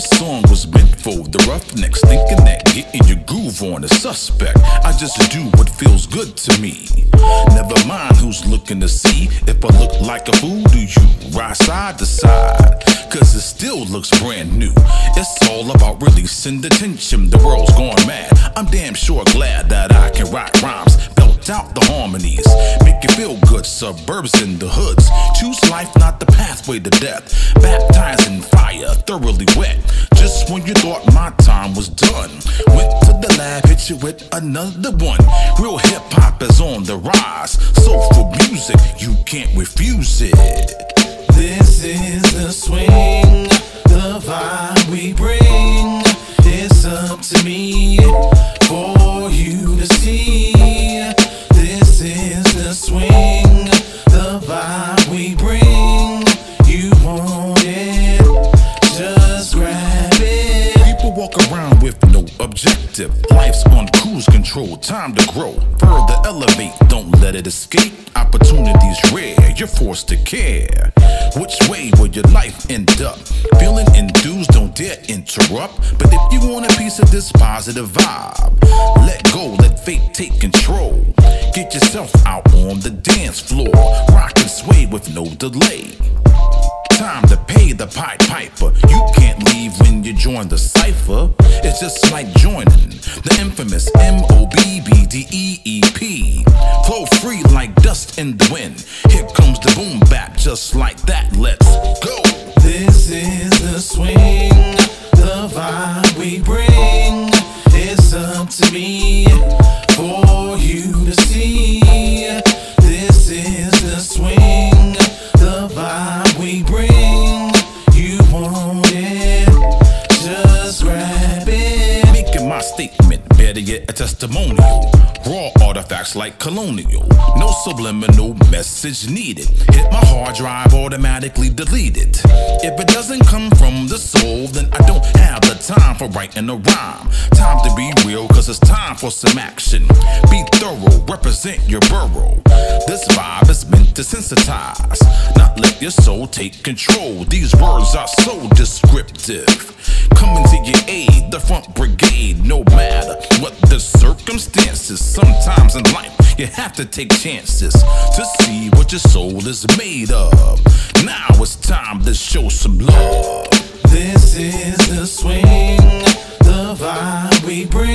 This song was meant for the roughnecks thinking that getting your groove on is suspect. I just do what feels good to me. Never mind who's looking to see if I look like a fool. Do you ride side to side? Cause it still looks brand new. It's all about releasing the tension. The world's going mad. I'm damn sure glad that I can write rhymes Belt out the harmonies. Make you feel good, suburbs in the hoods. Choose life, not the pathway to death. Baptized in fire, thoroughly wet. When you thought my time was done. Went to the lab, hit you with another one. Real hip hop is on the rise. Soulful music, you can't refuse it. This objective. Life's on cruise control, time to grow. Further elevate, don't let it escape. Opportunities rare, you're forced to care. Which way will your life end up? Feeling enthused, don't dare interrupt. But if you want a piece of this positive vibe, let go, let fate take control. Get yourself out on the dance floor, rock and sway with no delay time to pay the Pied Piper. You can't leave when you join the cipher. It's just like joining the infamous M O B B D E E P. Flow free like dust in the wind. Here comes the boom bap, just like that. Let's go. This is the swing, the vibe we bring. It's up to me for you to see. Testimonial. Raw artifacts like colonial. No subliminal message needed. Hit my hard drive, automatically deleted. If it doesn't come from the soul, then I don't have the time for writing a rhyme. Time to be real, cause it's time for some action. Be thorough, represent your borough. This vibe is meant to sensitize, not let your soul take control. These words are so descriptive. Coming to your aid, the front circumstances. Sometimes in life, you have to take chances to see what your soul is made of. Now it's time to show some love. This is the swing, the vibe we bring.